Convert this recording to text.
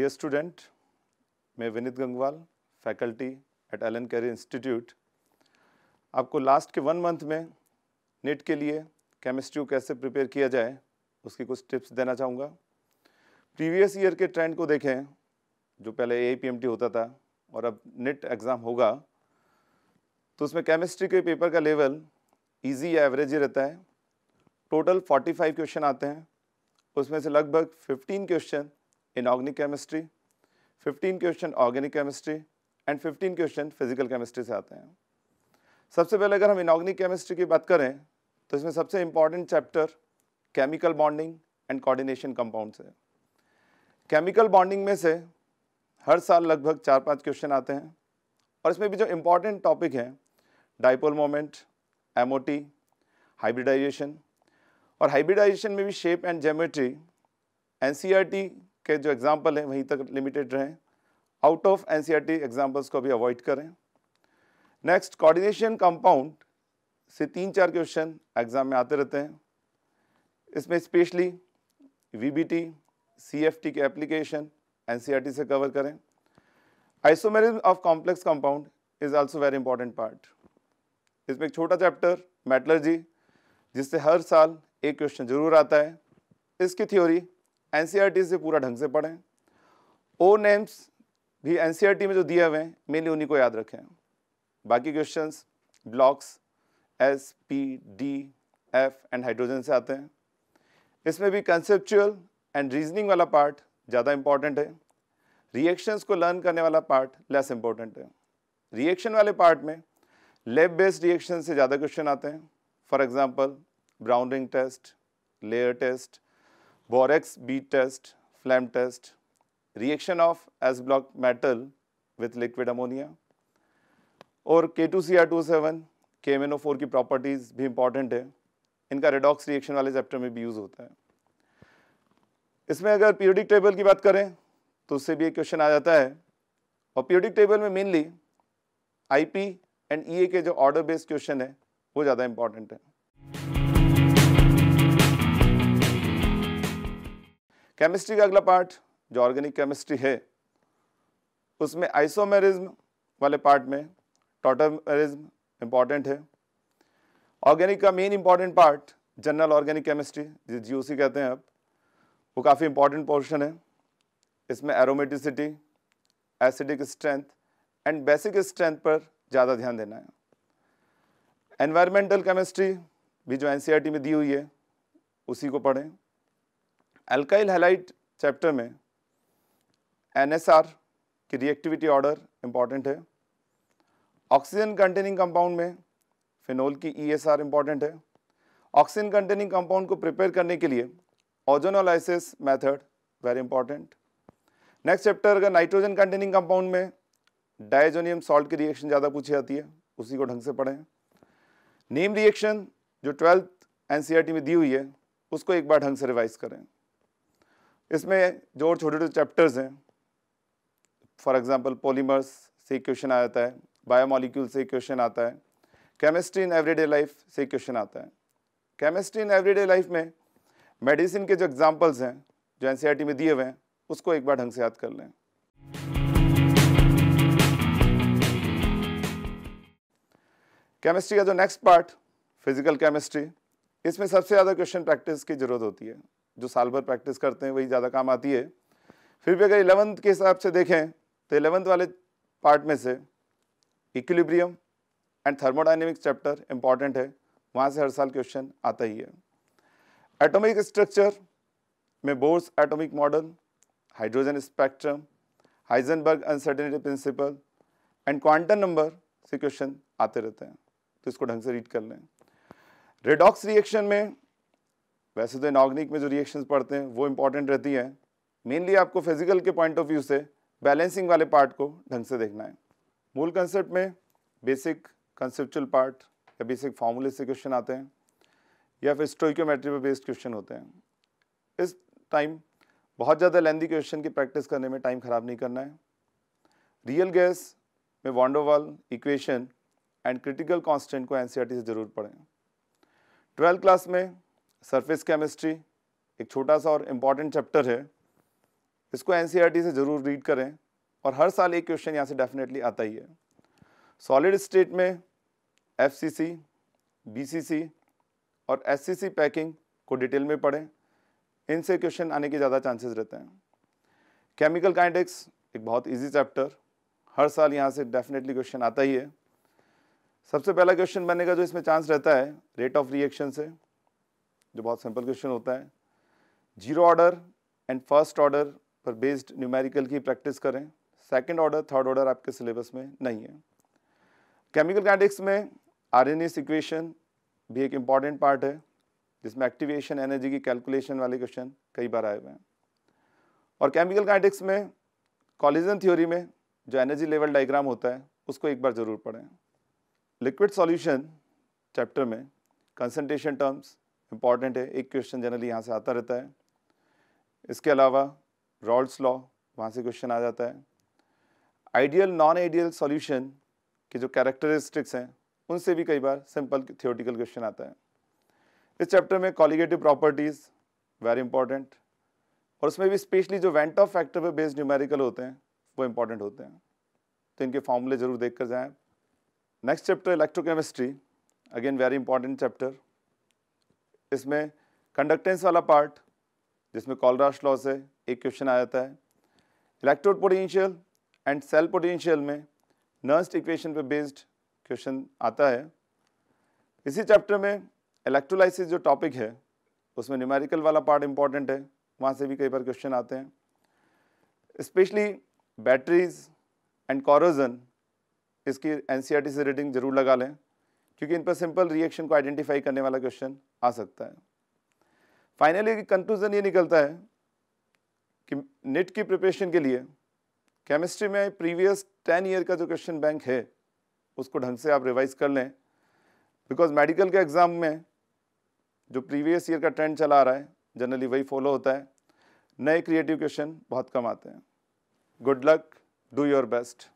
Dear student मैं Vineet Gangwal faculty at Allen career institute आपको last के one month में नेट के लिए केमिस्ट्री को कैसे प्रिपेयर किया जाए, उसकी कुछ टिप्स देना चाहूँगा। प्रीवियस ईयर के ट्रेंड को देखें, जो पहले ए पी एम टी होता था और अब नेट एग्ज़ाम होगा तो उसमें केमिस्ट्री के पेपर का लेवल इजी या एवरेज ही रहता है। टोटल 45 क्वेश्चन आते हैं, उसमें से लगभग 15 question inorganic chemistry 15 question organic chemistry and 15 question physical chemistry से आते हैं। सबसे पहले अगर हम इनऑर्गेनिक केमिस्ट्री की बात करें तो इसमें सबसे important chapter chemical bonding and coordination compounds है। केमिकल बॉन्डिंग में से हर साल लगभग चार पाँच क्वेश्चन आते हैं, और इसमें भी जो इंपॉर्टेंट टॉपिक हैं डाइपोल मोमेंट एमओटी हाइब्रिडाइजेशन और हाइब्रिडाइजेशन में भी शेप एंड जेमेट्री एनसीईआरटी के जो एग्ज़ाम्पल हैं, वहीं तक लिमिटेड रहें। आउट ऑफ़ एनसीईआरटी एग्जाम्पल्स को भी अवॉइड करें। नेक्स्ट कोऑर्डिनेशन कंपाउंड से तीन चार क्वेश्चन एग्ज़ाम में आते रहते हैं। इसमें स्पेशली वीबीटी सीएफटी के एप्लीकेशन एनसीईआरटी से कवर करें। Isomerism of complex compound is also very important part इसमें एक छोटा चैप्टर मेटलर्जी जिससे हर साल एक क्वेश्चन ज़रूर आता है। इसकी थ्योरी एनसीईआरटी से पूरा ढंग से पढ़ें। ओ नेम्स भी एनसीईआरटी में जो दिए हुए हैं मेनली उन्हीं को याद रखें। बाकी questions blocks s p d f and hydrogen से आते हैं। इसमें भी कंसेप्चुअल एंड रीजनिंग वाला पार्ट ज़्यादा इंपॉर्टेंट है। रिएक्शंस को लर्न करने वाला पार्ट लेस इंपॉर्टेंट है। रिएक्शन वाले पार्ट में लेब बेस्ड रिएक्शन से ज़्यादा क्वेश्चन आते हैं। For example brown ring test layer test borax bead test flame test reaction of s block metal with liquid ammonia और K two C R two seven के properties भी important है। इनका redox reaction वाले chapter में भी use होता है। इसमें अगर पीरियोडिक टेबल की बात करें तो उससे भी एक क्वेश्चन आ जाता है। और पीरियोडिक टेबल में मेनली आईपी एंड ईए के जो ऑर्डर बेस्ड क्वेश्चन है, वो ज़्यादा इंपॉर्टेंट है। केमिस्ट्री का अगला पार्ट जो ऑर्गेनिक केमिस्ट्री है, उसमें आइसोमेरिज्म वाले पार्ट में टोटोमेरिज्म इंपॉर्टेंट है। ऑर्गेनिक का main important part general organic chemistry जिस जीओसी कहते हैं अब, वो काफ़ी इंपॉर्टेंट पोर्शन है। इसमें aromaticity acidic strength and basic strength पर ज़्यादा ध्यान देना है। एनवायरमेंटल केमिस्ट्री भी जो एनसीईआरटी में दी हुई है, उसी को पढ़ें। अल्काइल हेलाइट चैप्टर में एनएसआर की रिएक्टिविटी ऑर्डर इंपॉर्टेंट है। ऑक्सीजन कंटेनिंग कंपाउंड में फिनोल की ईएसआर इंपॉर्टेंट है। ऑक्सीजन कंटेनिंग कंपाउंड को प्रिपेयर करने के लिए ozonolysis method very important next chapter अगर नाइट्रोजन कंटेनिंग कंपाउंड में डाइजोनियम सॉल्ट की रिएक्शन ज़्यादा पूछी जाती है, उसी को ढंग से पढ़ें। नेम रिएक्शन जो ट्वेल्थ एनसीईआरटी में दी हुई है, उसको एक बार ढंग से रिवाइज करें। इसमें जो छोटे छोटे चैप्टर्स हैं फॉर एग्जांपल पॉलीमर्स से क्वेश्चन आ जाता है बायोमोलिक्यूल से क्वेश्चन आता है केमिस्ट्री इन एवरीडे लाइफ से क्वेश्चन आता है। केमिस्ट्री इन एवरीडे लाइफ में मेडिसिन के जो एग्जाम्पल्स हैं, जो एन में दिए हुए हैं, उसको एक बार ढंग से याद कर लें। केमिस्ट्री का जो नेक्स्ट पार्ट फ़िज़िकल केमिस्ट्री इसमें सबसे ज़्यादा क्वेश्चन प्रैक्टिस की ज़रूरत होती है। जो साल भर प्रैक्टिस करते हैं, वही ज़्यादा काम आती है। फिर भी अगर इलेवंथ के हिसाब से देखें तो इलेवंथ वाले पार्ट में से equilibrium and thermodynamics chapter important है। वहाँ से हर साल क्वेश्चन आता ही है। एटॉमिक स्ट्रक्चर में Bohr's atomic model hydrogen spectrum Heisenberg uncertainty principle and quantum number से क्वेश्चन आते रहते हैं। तो इसको ढंग से रीड कर लें। रेडॉक्स रिएक्शन में वैसे तो इनऑर्गेनिक में जो रिएक्शंस पढ़ते हैं, वो इंपॉर्टेंट रहती हैं। मेनली आपको फ़िज़िकल के पॉइंट ऑफ़ व्यू से बैलेंसिंग वाले पार्ट को ढंग से देखना है। मूल कंसेप्ट में बेसिक कंसेप्चुअल पार्ट या बेसिक फार्मूले से क्वेश्चन आते हैं, या फिर स्टोइकोमेट्री पर बेस्ड क्वेश्चन होते हैं। इस टाइम बहुत ज़्यादा लेंदी क्वेश्चन की प्रैक्टिस करने में टाइम ख़राब नहीं करना है। रियल गैस में van der Waals equation and critical constant को एनसीईआरटी से ज़रूर पढ़ें। ट्वेल्थ क्लास में सरफेस केमिस्ट्री एक छोटा सा और इंपॉर्टेंट चैप्टर है। इसको एन e से ज़रूर रीड करें और हर साल एक क्वेश्चन यहाँ से डेफिनेटली आता ही है। सॉलिड स्टेट में एफ़ सी और एस सी सी पैकिंग को डिटेल में पढ़ें। इनसे क्वेश्चन आने के ज़्यादा चांसेस रहते हैं। केमिकल काइंडेक्स एक बहुत इजी चैप्टर हर साल यहाँ से डेफिनेटली क्वेश्चन आता ही है। सबसे पहला क्वेश्चन बनने का जो इसमें चांस रहता है रेट ऑफ़ रिएक्शन से। जो बहुत सिंपल क्वेश्चन होता है। Zero order and first order पर बेस्ड न्यूमेरिकल की प्रैक्टिस करें। सेकंड ऑर्डर थर्ड ऑर्डर आपके सिलेबस में नहीं है। केमिकल काइनेटिक्स में आर एन इक्वेशन भी एक इंपॉर्टेंट पार्ट है, जिसमें एक्टिवेशन एनर्जी की कैलकुलेशन वाले क्वेश्चन कई बार आए हुए हैं। और केमिकल काइनेटिक्स में कॉलिजन थ्योरी में जो एनर्जी लेवल डायग्राम होता है, उसको एक बार ज़रूर पढ़ें। लिक्विड सॉल्यूशन चैप्टर में कंसनट्रेशन टर्म्स इंपॉर्टेंट है, एक क्वेश्चन जनरली यहाँ से आता रहता है। इसके अलावा रॉल्स लॉ वहाँ से क्वेश्चन आ जाता है। आइडियल नॉन आइडियल सॉल्यूशन के जो कैरेक्टरिस्टिक्स हैं, उनसे भी कई बार सिंपल थियोटिकल क्वेश्चन आता है। इस चैप्टर में कॉलीगेटिव प्रॉपर्टीज़ वेरी इंपॉर्टेंट और उसमें भी स्पेशली जो वेंट ऑफ़ फैक्टर पे बेस्ड न्यूमेरिकल होते हैं, वो इंपॉर्टेंट होते हैं। तो इनके फॉर्मूले ज़रूर देख कर जाएँ। Next chapter electrochemistry again very important chapter इसमें कंडक्टेंस वाला पार्ट जिसमें कॉलराश लॉ से एक क्वेश्चन आ जाता है। Electrode potential and cell potential में नर्स्ट इक्वेशन पे बेस्ड क्वेश्चन आता है। इसी चैप्टर में इलेक्ट्रोलाइसिस जो टॉपिक है, उसमें न्यूमेरिकल वाला पार्ट इंपॉर्टेंट है, वहाँ से भी कई बार क्वेश्चन आते हैं। स्पेशली बैटरीज एंड कॉरोजन इसकी एन से रीडिंग ज़रूर लगा लें। क्योंकि इन पर सिंपल रिएक्शन को आइडेंटिफाई करने वाला क्वेश्चन आ सकता है। फाइनली कंक्लूजन ये निकलता है कि नेट की प्रिपरेशन के लिए केमिस्ट्री में प्रीवियस टेन ईयर का जो क्वेश्चन बैंक है, उसको ढंग से आप रिवाइज कर लें। बिकॉज़ मेडिकल के एग्ज़ाम में जो प्रीवियस ईयर का ट्रेंड चला आ रहा है जनरली वही फॉलो होता है। नए क्रिएटिव क्वेश्चन बहुत कम आते हैं। Good luck do your best